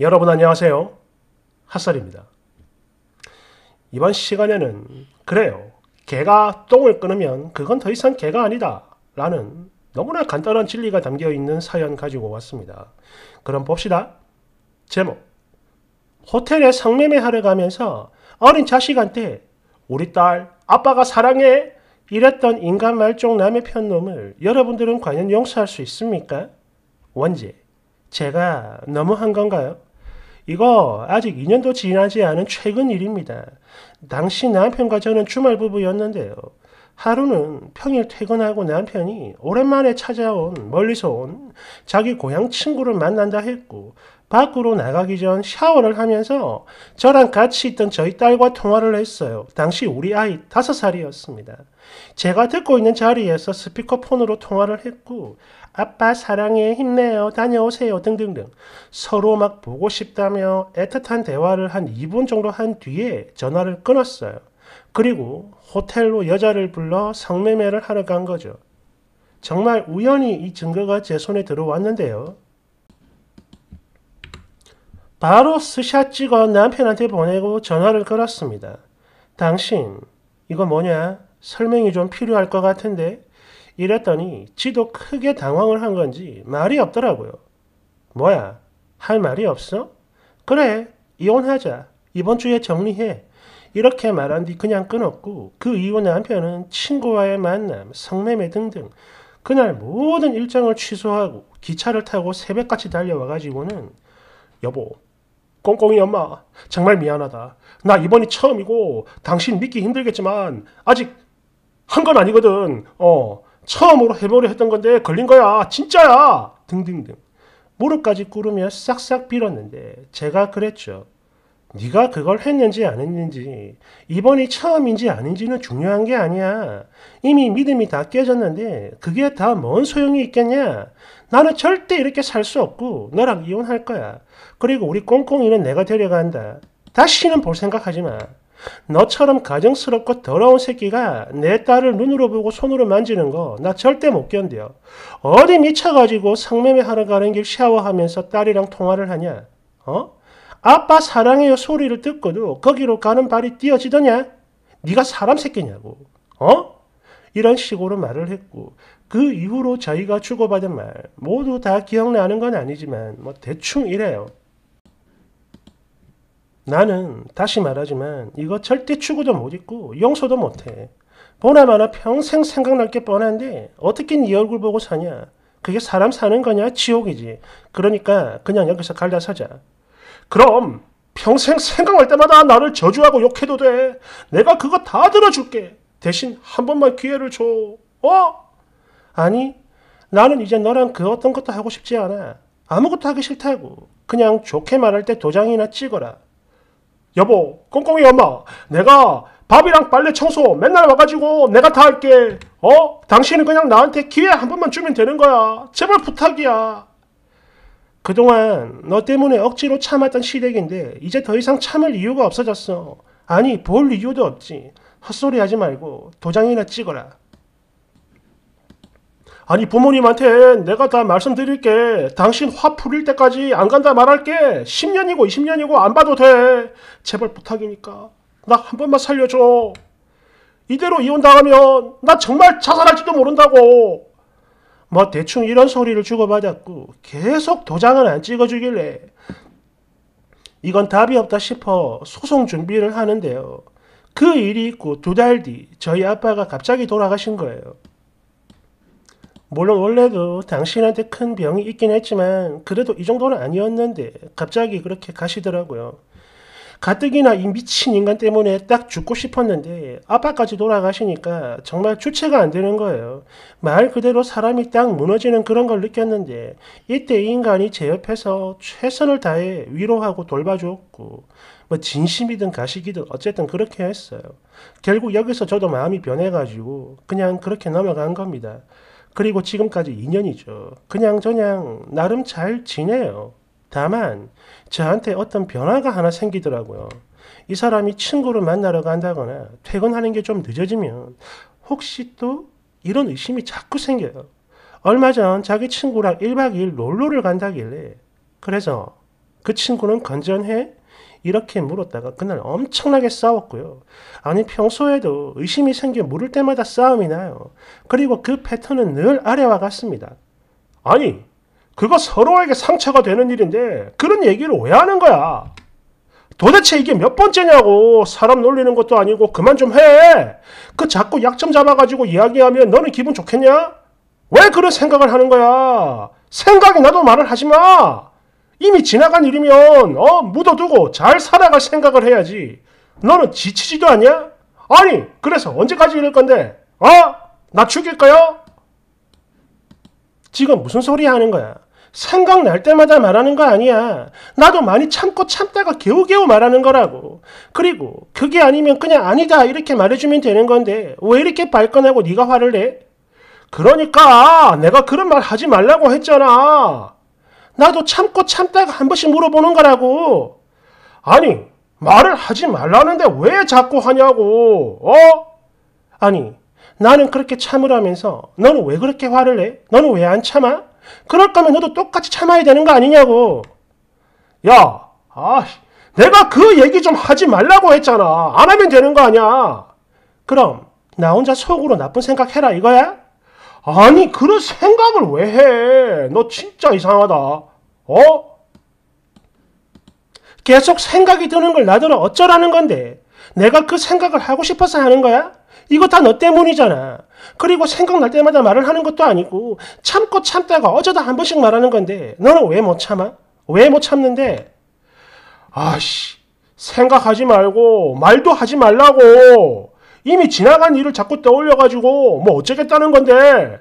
여러분 안녕하세요. 핫살입니다. 이번 시간에는 그래요. 개가 똥을 끊으면 그건 더 이상 개가 아니다. 라는 너무나 간단한 진리가 담겨 있는 사연 가지고 왔습니다. 그럼 봅시다. 제목. 호텔에 성매매하러 가면서 어린 자식한테 우리 딸 아빠가 사랑해 이랬던 인간 말종 남의 편 놈을 여러분들은 과연 용서할 수 있습니까? 원제. 제가 너무한 건가요? 이거 아직 2년도 지나지 않은 최근 일입니다. 당시 남편과 저는 주말 부부였는데요. 하루는 평일 퇴근하고 남편이 오랜만에 찾아온 멀리서 온 자기 고향 친구를 만난다 했고 밖으로 나가기 전 샤워를 하면서 저랑 같이 있던 저희 딸과 통화를 했어요. 당시 우리 아이 다섯 살이었습니다. 제가 듣고 있는 자리에서 스피커폰으로 통화를 했고 아빠 사랑해 힘내요 다녀오세요 등등등 서로 막 보고 싶다며 애틋한 대화를 한 2분 정도 한 뒤에 전화를 끊었어요. 그리고 호텔로 여자를 불러 성매매를 하러 간 거죠. 정말 우연히 이 증거가 제 손에 들어왔는데요. 바로 스샷 찍어 남편한테 보내고 전화를 걸었습니다. 당신, 이거 뭐냐? 설명이 좀 필요할 것 같은데? 이랬더니 지도 크게 당황을 한 건지 말이 없더라고요. 뭐야? 할 말이 없어? 그래, 이혼하자. 이번 주에 정리해. 이렇게 말한 뒤 그냥 끊었고 그 이후 남편은 친구와의 만남, 성매매 등등 그날 모든 일정을 취소하고 기차를 타고 새벽같이 달려와가지고는 여보 꽁꽁이 엄마 정말 미안하다. 나 이번이 처음이고 당신 믿기 힘들겠지만 아직 한 건 아니거든. 어 처음으로 해보려 했던 건데 걸린 거야. 진짜야. 등등등. 무릎까지 꿇으며 싹싹 빌었는데 제가 그랬죠. 네가 그걸 했는지 안 했는지 이번이 처음인지 아닌지는 중요한 게 아니야. 이미 믿음이 다 깨졌는데 그게 다 뭔 소용이 있겠냐? 나는 절대 이렇게 살 수 없고 너랑 이혼할 거야. 그리고 우리 꽁꽁이는 내가 데려간다. 다시는 볼 생각하지 마. 너처럼 가정스럽고 더러운 새끼가 내 딸을 눈으로 보고 손으로 만지는 거 나 절대 못 견뎌. 어디 미쳐가지고 성매매 하러 가는 길 샤워하면서 딸이랑 통화를 하냐? 어? 아빠 사랑해요 소리를 듣고도 거기로 가는 발이 띄어지더냐? 네가 사람 새끼냐고. 어? 이런 식으로 말을 했고 그 이후로 저희가 주고받은 말 모두 다 기억나는 건 아니지만 뭐 대충 이래요. 나는 다시 말하지만 이거 절대 추구도 못 있고 용서도 못해. 보나마나 평생 생각날 게 뻔한데 어떻게 네 얼굴 보고 사냐? 그게 사람 사는 거냐? 지옥이지. 그러니까 그냥 여기서 갈라서자. 그럼 평생 생각날 때마다 나를 저주하고 욕해도 돼. 내가 그거 다 들어줄게. 대신 한 번만 기회를 줘. 어? 아니, 나는 이제 너랑 그 어떤 것도 하고 싶지 않아. 아무것도 하기 싫다고. 그냥 좋게 말할 때 도장이나 찍어라. 여보, 꽁꽁이 엄마, 내가 밥이랑 빨래 청소 맨날 와가지고 내가 다 할게. 어? 당신은 그냥 나한테 기회 한 번만 주면 되는 거야. 제발 부탁이야. 그동안 너 때문에 억지로 참았던 시댁인데 이제 더 이상 참을 이유가 없어졌어. 아니, 볼 이유도 없지. 헛소리 하지 말고 도장이나 찍어라. 아니 부모님한테 내가 다 말씀드릴게. 당신 화 풀릴 때까지 안 간다 말할게. 10년이고 20년이고 안 봐도 돼. 제발 부탁이니까. 나 한 번만 살려줘. 이대로 이혼 당하면 나 정말 자살할지도 모른다고. 뭐 대충 이런 소리를 주고받았고 계속 도장을 안 찍어주길래 이건 답이 없다 싶어 소송 준비를 하는데요. 그 일이 있고 두 달 뒤 저희 아빠가 갑자기 돌아가신 거예요. 물론 원래도 당신한테 큰 병이 있긴 했지만 그래도 이 정도는 아니었는데 갑자기 그렇게 가시더라고요. 가뜩이나 이 미친 인간 때문에 딱 죽고 싶었는데 아빠까지 돌아가시니까 정말 주체가 안 되는 거예요. 말 그대로 사람이 딱 무너지는 그런 걸 느꼈는데 이때 이 인간이 제 옆에서 최선을 다해 위로하고 돌봐줬고 뭐 진심이든 가식이든 어쨌든 그렇게 했어요. 결국 여기서 저도 마음이 변해가지고 그냥 그렇게 넘어간 겁니다. 그리고 지금까지 2년이죠. 그냥 저냥 나름 잘 지내요. 다만 저한테 어떤 변화가 하나 생기더라고요. 이 사람이 친구를 만나러 간다거나 퇴근하는 게 좀 늦어지면 혹시 또 이런 의심이 자꾸 생겨요. 얼마 전 자기 친구랑 1박 2일 롤러를 간다길래 그래서 그 친구는 건전해? 이렇게 물었다가 그날 엄청나게 싸웠고요. 아니 평소에도 의심이 생겨 물을 때마다 싸움이 나요. 그리고 그 패턴은 늘 아래와 같습니다. 아니 그거 서로에게 상처가 되는 일인데 그런 얘기를 왜 하는 거야? 도대체 이게 몇 번째냐고 사람 놀리는 것도 아니고 그만 좀 해. 그 자꾸 약점 잡아가지고 이야기하면 너는 기분 좋겠냐? 왜 그런 생각을 하는 거야? 생각이 나도 말을 하지 마. 이미 지나간 일이면 어 묻어두고 잘 살아갈 생각을 해야지. 너는 지치지도 않냐? 아니 그래서 언제까지 이럴 건데? 어? 나 죽일까요? 지금 무슨 소리 하는 거야? 생각날 때마다 말하는 거 아니야. 나도 많이 참고 참다가 겨우겨우 말하는 거라고. 그리고 그게 아니면 그냥 아니다 이렇게 말해주면 되는 건데 왜 이렇게 발끈하고 네가 화를 내? 그러니까 내가 그런 말 하지 말라고 했잖아. 나도 참고 참다가 한 번씩 물어보는 거라고. 아니, 말을 하지 말라는데 왜 자꾸 하냐고. 어? 아니, 나는 그렇게 참으라면서 너는 왜 그렇게 화를 내? 너는 왜 안 참아? 그럴 거면 너도 똑같이 참아야 되는 거 아니냐고. 야, 아, 내가 그 얘기 좀 하지 말라고 했잖아. 안 하면 되는 거 아니야. 그럼 나 혼자 속으로 나쁜 생각해라 이거야? 아니 그런 생각을 왜 해? 너 진짜 이상하다. 어? 계속 생각이 드는 걸 나더러 어쩌라는 건데 내가 그 생각을 하고 싶어서 하는 거야? 이거 다 너 때문이잖아. 그리고 생각날 때마다 말을 하는 것도 아니고 참고 참다가 어쩌다 한 번씩 말하는 건데 너는 왜 못 참아? 왜 못 참는데? 아씨 생각하지 말고 말도 하지 말라고 이미 지나간 일을 자꾸 떠올려가지고 뭐 어쩌겠다는 건데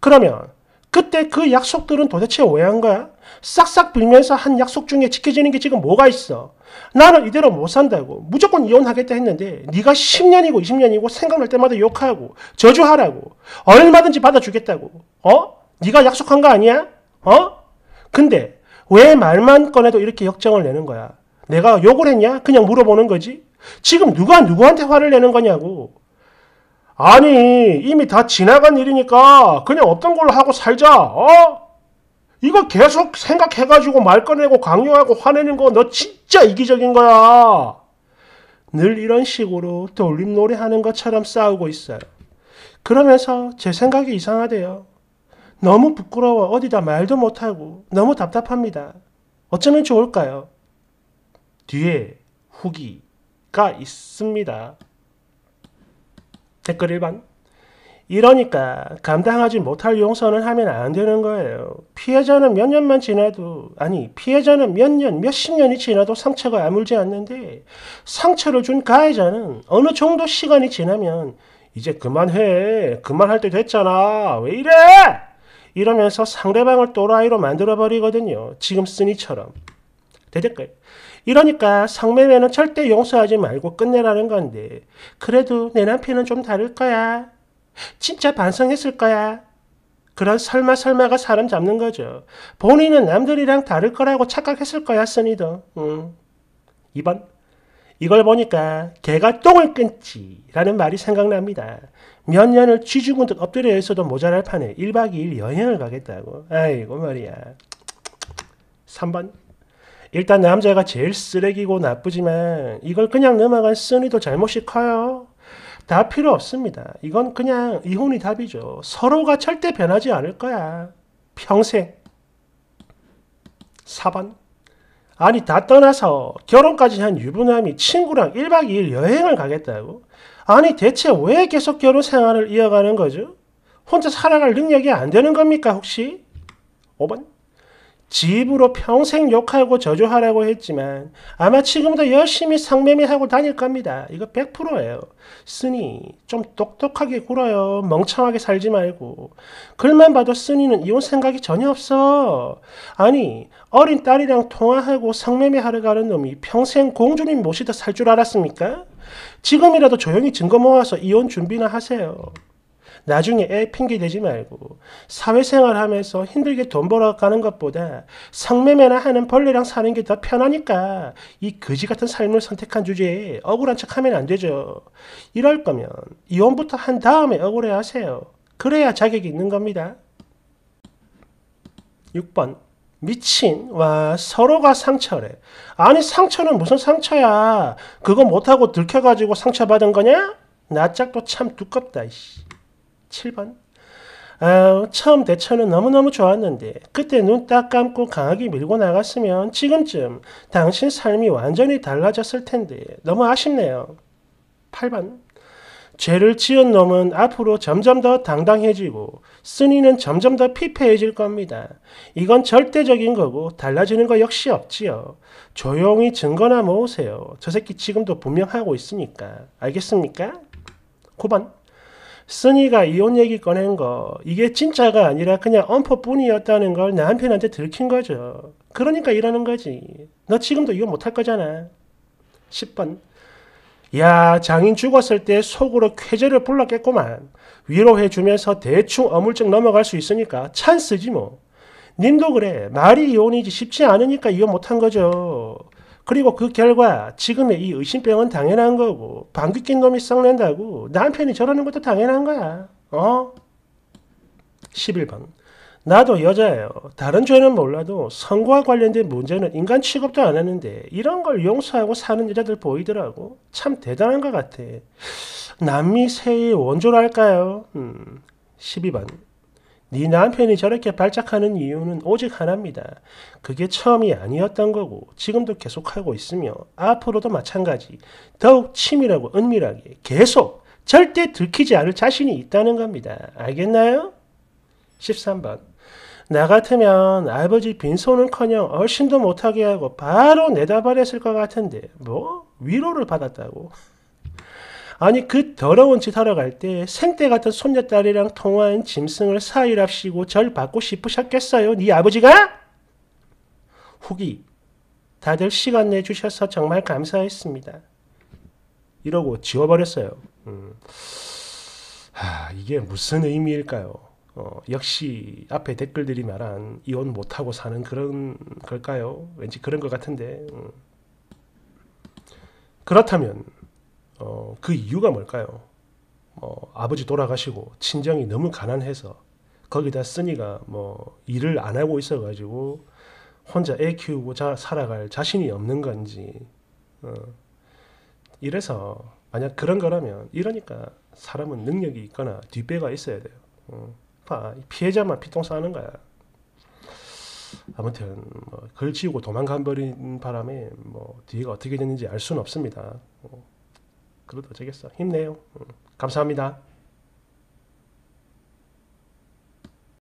그러면 그때 그 약속들은 도대체 왜 한 거야? 싹싹 빌면서 한 약속 중에 지켜지는 게 지금 뭐가 있어? 나는 이대로 못 산다고 무조건 이혼하겠다 했는데 네가 10년이고 20년이고 생각날 때마다 욕하고 저주하라고 얼마든지 받아주겠다고 어? 네가 약속한 거 아니야? 어? 근데 왜 말만 꺼내도 이렇게 역정을 내는 거야? 내가 욕을 했냐? 그냥 물어보는 거지. 지금 누가 누구한테 화를 내는 거냐고. 아니 이미 다 지나간 일이니까 그냥 없던 걸로 하고 살자. 어? 이거 계속 생각해가지고 말 꺼내고 강요하고 화내는 거 너 진짜 이기적인 거야. 늘 이런 식으로 돌림 노래 하는 것처럼 싸우고 있어요. 그러면서 제 생각이 이상하대요. 너무 부끄러워 어디다 말도 못하고 너무 답답합니다. 어쩌면 좋을까요? 뒤에 후기 가 있습니다. 댓글 1번. 이러니까 감당하지 못할 용서는 하면 안 되는 거예요. 피해자는 몇 년만 지나도 아니 피해자는 몇 년, 몇십 년이 지나도 상처가 아물지 않는데 상처를 준 가해자는 어느 정도 시간이 지나면 이제 그만해. 그만할 때 됐잖아. 왜 이래? 이러면서 상대방을 또라이로 만들어버리거든요. 지금 쓰니처럼. 대댓글. 이러니까 성매매는 절대 용서하지 말고 끝내라는 건데 그래도 내 남편은 좀 다를 거야. 진짜 반성했을 거야. 그런 설마 설마가 사람 잡는 거죠. 본인은 남들이랑 다를 거라고 착각했을 거야, 써니도. 음. 2번. 이걸 보니까 개가 똥을 끊지라는 말이 생각납니다. 몇 년을 쥐 죽은 듯 엎드려 있어도 모자랄 판에 1박 2일 여행을 가겠다고. 아이고 말이야. 3번. 일단 남자가 제일 쓰레기고 나쁘지만 이걸 그냥 넘어간 써니도 잘못이 커요. 다 필요 없습니다. 이건 그냥 이혼이 답이죠. 서로가 절대 변하지 않을 거야. 평생. 4번. 아니 다 떠나서 결혼까지 한 유부남이 친구랑 1박 2일 여행을 가겠다고? 아니 대체 왜 계속 결혼 생활을 이어가는 거죠? 혼자 살아갈 능력이 안 되는 겁니까 혹시? 5번. 집으로 평생 욕하고 저주하라고 했지만 아마 지금도 열심히 상매매하고 다닐 겁니다. 이거 100%예요. 쓰니 좀 똑똑하게 굴어요. 멍청하게 살지 말고. 글만 봐도 쓰니는 이혼 생각이 전혀 없어. 아니 어린 딸이랑 통화하고 상매매하러 가는 놈이 평생 공주님 모시다 살 줄 알았습니까? 지금이라도 조용히 증거 모아서 이혼 준비나 하세요. 나중에 애 핑계 대지 말고 사회생활 하면서 힘들게 돈 벌어 가는 것보다 성매매나 하는 벌레랑 사는 게 더 편하니까 이 거지 같은 삶을 선택한 주제에 억울한 척 하면 안 되죠. 이럴 거면 이혼부터 한 다음에 억울해 하세요. 그래야 자격이 있는 겁니다. 6번 미친. 와, 서로가 상처래. 아니, 상처는 무슨 상처야. 그거 못하고 들켜가지고 상처받은 거냐? 낯짝도 참 두껍다, 이씨. 7번. 아, 처음 대처는 너무너무 좋았는데 그때 눈 딱 감고 강하게 밀고 나갔으면 지금쯤 당신 삶이 완전히 달라졌을 텐데 너무 아쉽네요. 8번. 죄를 지은 놈은 앞으로 점점 더 당당해지고 쓴이는 점점 더 피폐해질 겁니다. 이건 절대적인 거고 달라지는 거 역시 없지요. 조용히 증거나 모으세요. 저 새끼 지금도 분명하고 있으니까. 알겠습니까? 9번. 쓴이가 이혼 얘기 꺼낸 거 이게 진짜가 아니라 그냥 엄포뿐이었다는 걸 남편한테 들킨 거죠. 그러니까 이러는 거지. 너 지금도 이혼 못할 거잖아. 10번. 야 장인 죽었을 때 속으로 쾌재를 불렀겠구만. 위로해주면서 대충 어물쩍 넘어갈 수 있으니까 찬스지 뭐. 님도 그래. 말이 이혼이지 쉽지 않으니까 이혼 못한 거죠. 그리고 그 결과 지금의 이 의심병은 당연한 거고 방귀 낀 놈이 썩낸다고 남편이 저러는 것도 당연한 거야. 어? 11번. 나도 여자예요. 다른 죄는 몰라도 성과 관련된 문제는 인간 취급도 안 하는데 이런 걸 용서하고 사는 여자들 보이더라고. 참 대단한 것 같아. 남미 새의 원조랄까요? 음, 12번. 네 남편이 저렇게 발작하는 이유는 오직 하나입니다. 그게 처음이 아니었던 거고 지금도 계속하고 있으며 앞으로도 마찬가지 더욱 치밀하고 은밀하게 계속 절대 들키지 않을 자신이 있다는 겁니다. 알겠나요? 13번 나 같으면 아버지 빈손은커녕 얼씬도 못하게 하고 바로 내다 버렸을 것 같은데 뭐 위로를 받았다고 아니 그 더러운 짓 하러 갈 때 생때 같은 손녀딸이랑 통화한 짐승을 사이랍시고 절 받고 싶으셨겠어요? 네 아버지가? 후기 다들 시간 내주셔서 정말 감사했습니다. 이러고 지워버렸어요. 음. 하, 이게 무슨 의미일까요? 어, 역시 앞에 댓글들이 말한 이혼 못하고 사는 그런 걸까요? 왠지 그런 것 같은데 음. 그렇다면 어, 그 이유가 뭘까요? 뭐 아버지 돌아가시고 친정이 너무 가난해서 거기다 쓰니가 뭐 일을 안 하고 있어가지고 혼자 애 키우고 자, 살아갈 자신이 없는 건지 어, 이래서 만약 그런 거라면 이러니까 사람은 능력이 있거나 뒷배가 있어야 돼요. 어, 봐, 피해자만 피똥 싸는 거야. 아무튼 뭐 걸치우고 도망가 버린 바람에 뭐 뒤가 어떻게 됐는지 알 수는 없습니다. 어. 그래도 어쩌겠어. 힘내요. 감사합니다.